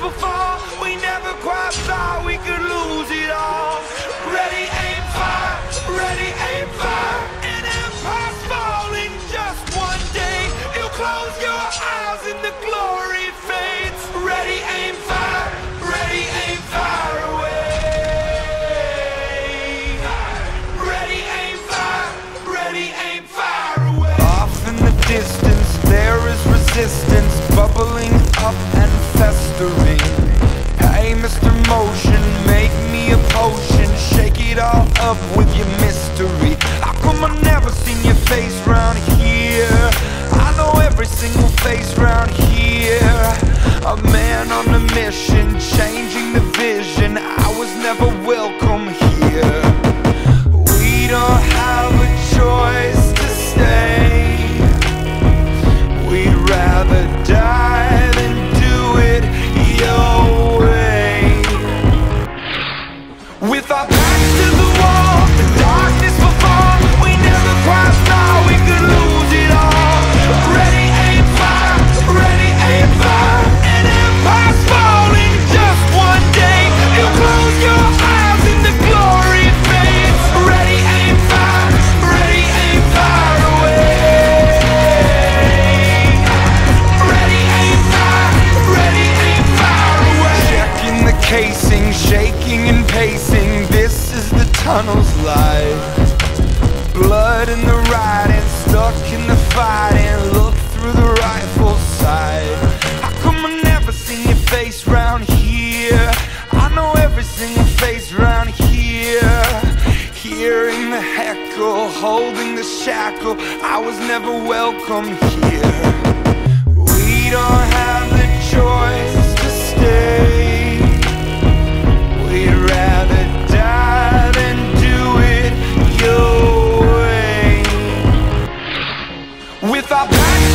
before. We never quite thought we could lose it all. Ready, aim, fire. Ready, aim, fire. An empire's falling just one day. You close your eyes and the glory fades. Ready, aim, fire. Ready, aim, fire away. Ready, aim, fire. Ready, aim, fire away. Off in the distance, there is resistance bubbling up festering. Hey, Mr. Motion, make me a potion, shake it all up with your mystery. How come I never seen your face round here? I know every single face round here. A man on a mission, casing, shaking and pacing. This is the tunnel's life. Blood in the riding, stuck in the fighting. Look through the rifle sight. How come I never seen your face round here? I know every single face round here. Hearing the heckle, holding the shackle. I was never welcome here. We don't have the choice. my back.